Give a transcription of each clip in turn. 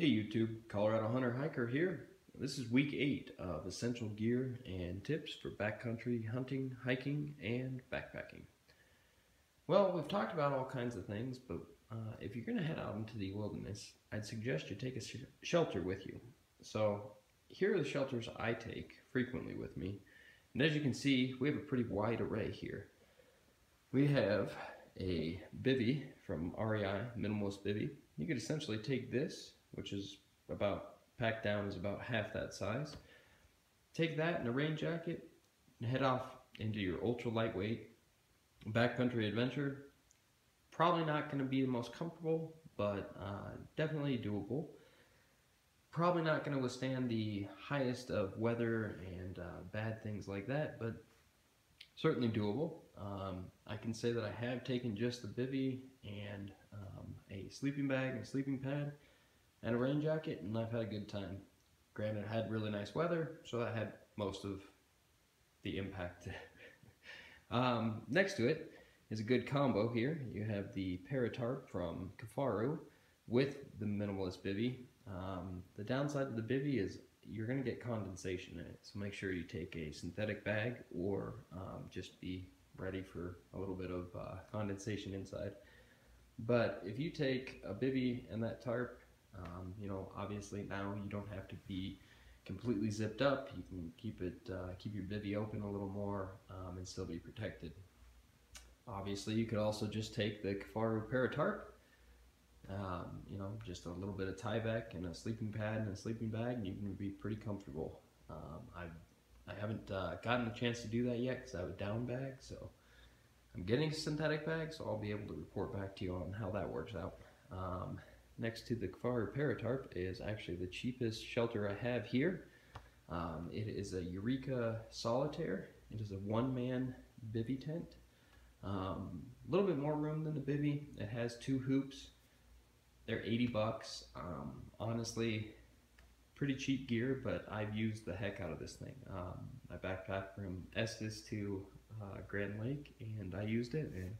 Hey YouTube, Colorado Hunter Hiker here. This is week 8 of essential gear and tips for backcountry hunting, hiking, and backpacking. Well, we've talked about all kinds of things, but uh, if you're going to head out into the wilderness, I'd suggest you take a sh shelter with you. So here are the shelters I take frequently with me. And as you can see, we have a pretty wide array here. We have a bivy from REI, Minimalist Bivy. You could essentially take this which is about packed down is about half that size. Take that and a rain jacket and head off into your ultra lightweight backcountry adventure. Probably not going to be the most comfortable, but uh, definitely doable. Probably not going to withstand the highest of weather and uh, bad things like that, but certainly doable. Um, I can say that I have taken just the bivy and um, a sleeping bag and sleeping pad and a rain jacket, and I've had a good time. Granted, I had really nice weather, so that had most of the impact. um, next to it is a good combo here. You have the Paratarp from Kifaru with the Minimalist Bivy. Um, the downside of the Bivy is you're going to get condensation in it, so make sure you take a synthetic bag or um, just be ready for a little bit of uh, condensation inside. But if you take a bivy and that tarp um, you know, obviously now you don't have to be completely zipped up. You can keep it, uh, keep your bivy open a little more um, and still be protected. Obviously, you could also just take the Kifaru Paratarp, um, you know, just a little bit of Tyvek and a sleeping pad and a sleeping bag, and you can be pretty comfortable. Um, I've, I haven't uh, gotten a chance to do that yet because I have a down bag, so I'm getting a synthetic bag, so I'll be able to report back to you on how that works out. Um, next to the Kifaru Paratarp is actually the cheapest shelter I have here. Um, it is a Eureka Solitaire. It is a one-man bivy tent. A um, little bit more room than the bivy. It has two hoops. They're 80 bucks. Um, honestly, pretty cheap gear, but I've used the heck out of this thing. Um, I backpacked from Estes to uh, Grand Lake, and I used it, and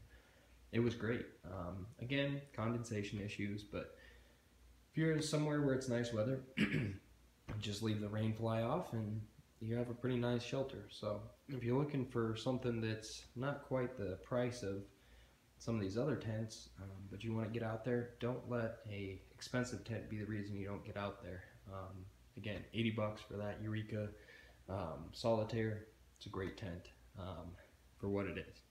it was great. Um, again, condensation issues, but if you're somewhere where it's nice weather, just leave the rain fly off and you have a pretty nice shelter. So if you're looking for something that's not quite the price of some of these other tents, um, but you want to get out there, don't let a expensive tent be the reason you don't get out there. Um, again, 80 bucks for that Eureka um, Solitaire. It's a great tent um, for what it is.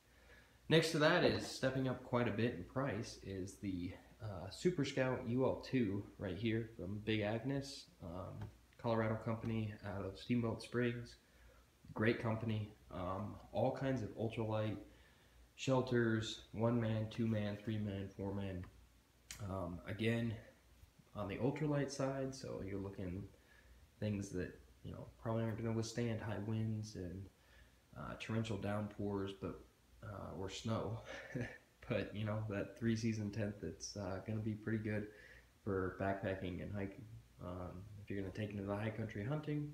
Next to that is stepping up quite a bit in price is the uh, Super Scout UL2 right here from Big Agnes, um, Colorado company out of Steamboat Springs. Great company. Um, all kinds of ultralight shelters, one man, two man, three man, four man. Um, again, on the ultralight side, so you're looking things that you know probably aren't going to withstand high winds and uh, torrential downpours, but uh, or snow. but you know that three season tent that's uh, going to be pretty good for backpacking and hiking. Um, if you're going to take it into the high country hunting,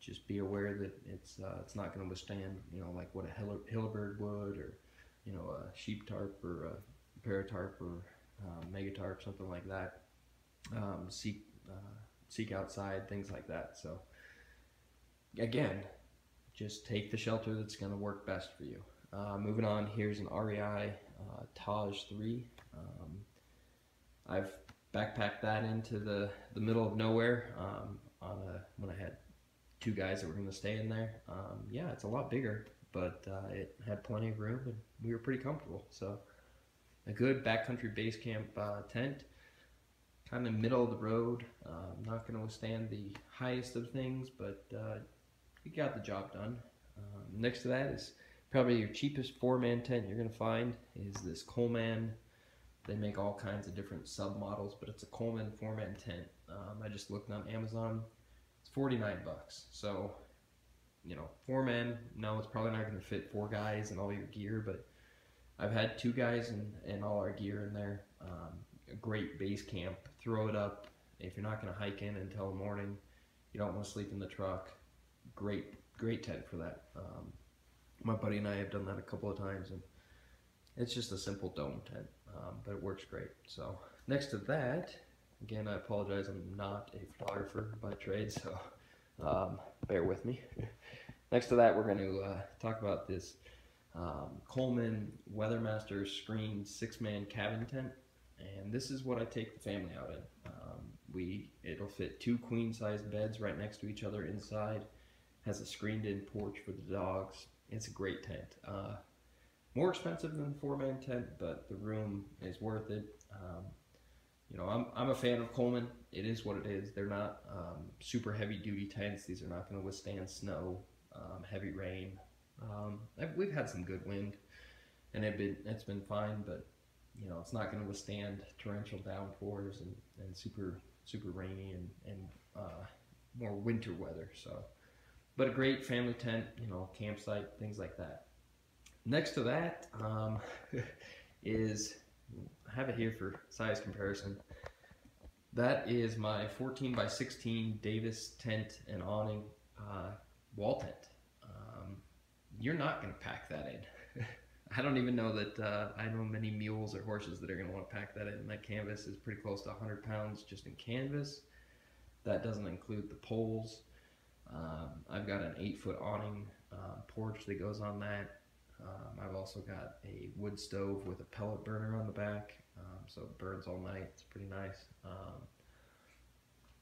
just be aware that it's uh, it's not going to withstand you know like what a Hilleberg would or you know a sheep tarp or a paratarp or mega tarp something like that. Um, seek uh, seek outside things like that. So again, just take the shelter that's going to work best for you. Uh, moving on, here's an REI uh, Taj 3. Um, I've backpacked that into the, the middle of nowhere um, on a, when I had two guys that were going to stay in there. Um, yeah, it's a lot bigger, but uh, it had plenty of room and we were pretty comfortable. So a good backcountry base camp uh, tent, kind of middle of the road. Uh, not going to withstand the highest of things, but uh, got the job done. Um, next to that is Probably your cheapest four-man tent you're going to find is this Coleman. They make all kinds of different sub-models, but it's a Coleman four-man tent. Um, I just looked on Amazon. It's 49 bucks. So, you know, four men, no, it's probably not going to fit four guys and all your gear, but I've had two guys and, and all our gear in there. Um, a great base camp. Throw it up. If you're not going to hike in until morning, you don't want to sleep in the truck. Great, great tent for that. Um, my buddy and I have done that a couple of times, and it's just a simple dome tent, um, but it works great. So next to that Again, I apologize. I'm not a photographer by trade, so um, bear with me. Next to that, we're going to uh, talk about this um, Coleman Weathermaster screen six-man cabin tent, and this is what I take the family out in. Um, we it'll fit two queen-size beds right next to each other inside. Has a screened-in porch for the dogs. It's a great tent. Uh, more expensive than four-man tent, but the room is worth it. Um, you know, I'm, I'm a fan of Coleman. It is what it is. They're not um, super heavy duty tents. These are not going to withstand snow, um, heavy rain. Um, we've had some good wind, and it been, it's been fine, but you know, it's not going to withstand torrential downpours and, and super super rainy and, and uh, more winter weather. So, but a great family tent, you know, campsite, things like that. Next to that um, is I have it here for size comparison. That is my 14 by 16 Davis tent and awning uh, wall tent. Um, you're not going to pack that in. I don't even know that uh, I know many mules or horses that are going to want to pack that in. That canvas is pretty close to 100 pounds just in canvas. That doesn't include the poles. Um, I've got an eight foot awning uh, porch that goes on that. Um, I've also got a wood stove with a pellet burner on the back, um, so it burns all night. It's pretty nice. Um,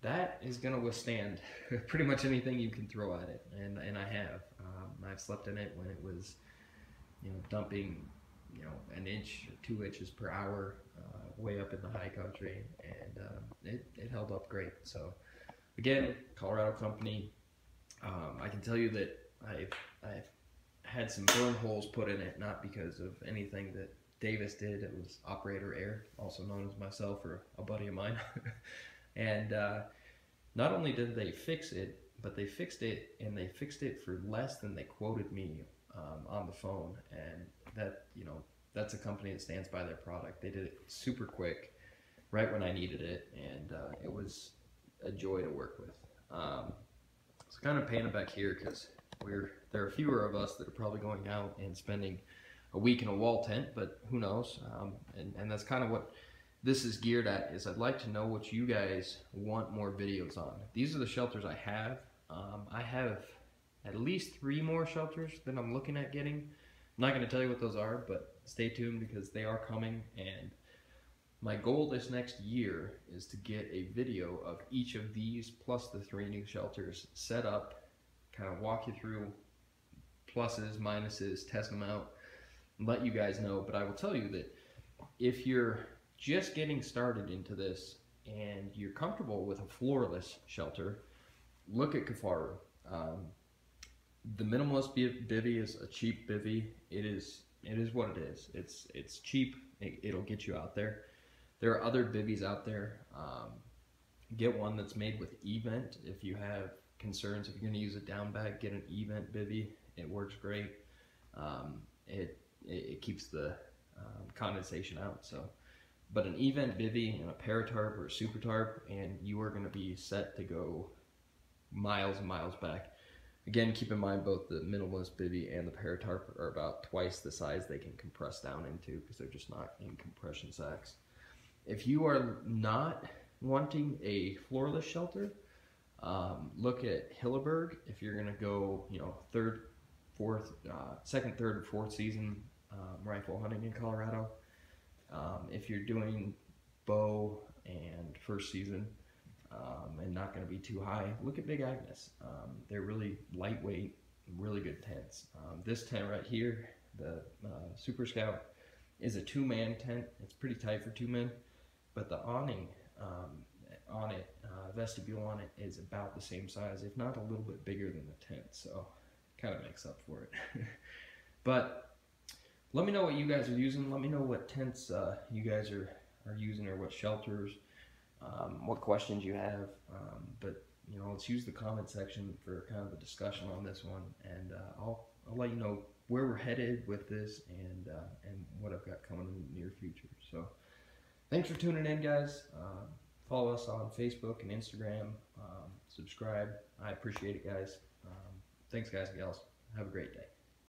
that is going to withstand pretty much anything you can throw at it, and and I have. Um, I've slept in it when it was, you know, dumping, you know, an inch or two inches per hour, uh, way up in the high country, and um, it it held up great. So, again, Colorado company. Um, I can tell you that I've I've had some burn holes put in it, not because of anything that Davis did. It was operator error, also known as myself or a buddy of mine. and uh, not only did they fix it, but they fixed it and they fixed it for less than they quoted me um, on the phone. And that, you know, that's a company that stands by their product. They did it super quick, right when I needed it, and uh, it was a joy to work with. Um, kind of painted back here because we're there are fewer of us that are probably going out and spending a week in a wall tent, but who knows? Um, and, and that's kind of what this is geared at is I'd like to know what you guys want more videos on. These are the shelters I have. Um, I have at least three more shelters that I'm looking at getting. I'm not going to tell you what those are, but stay tuned because they are coming. And my goal this next year is to get a video of each of these plus the three new shelters set up, kind of walk you through pluses, minuses, test them out, let you guys know. But I will tell you that if you're just getting started into this and you're comfortable with a floorless shelter, look at Kifaru. Um, the minimalist bivy is a cheap bivy. It is it is what it is. It's it's cheap. It, will get you out there. There are other bivvies out there. Um, get one that's made with eVent if you have concerns. If you're going to use a down bag, get an eVent bivy. It works great. Um, it, it, it keeps the um, condensation out. So, but an eVent bivy and a paratarp or a super tarp, and you are going to be set to go miles and miles back. Again, keep in mind both the minimalist bivy and the paratarp are about twice the size they can compress down into because they're just not in compression sacks. If you are not wanting a floorless shelter, um, look at Hilleberg. If you're going to go, you know, third fourth, uh, second, third, or fourth season um, rifle hunting in Colorado. Um, if you're doing bow and first season um, and not going to be too high, look at Big Agnes. Um, they're really lightweight, really good tents. Um, this tent right here, the uh, Super Scout, is a two-man tent. It's pretty tight for two men, but the awning um, on it, uh, vestibule on it, is about the same size, if not a little bit bigger than the tent. So kind of makes up for it. but let me know what you guys are using. Let me know what tents uh, you guys are, are using or what shelters, um, what questions you have. Um, but you know, let's use the comment section for kind of a discussion on this one, and uh, I'll I'll let you know where we're headed with this and uh, and what I've got coming in the near future. So, thanks for tuning in, guys. Um, follow us on Facebook and Instagram. Um, subscribe. I appreciate it, guys. Thanks, guys and gals. Have a great day.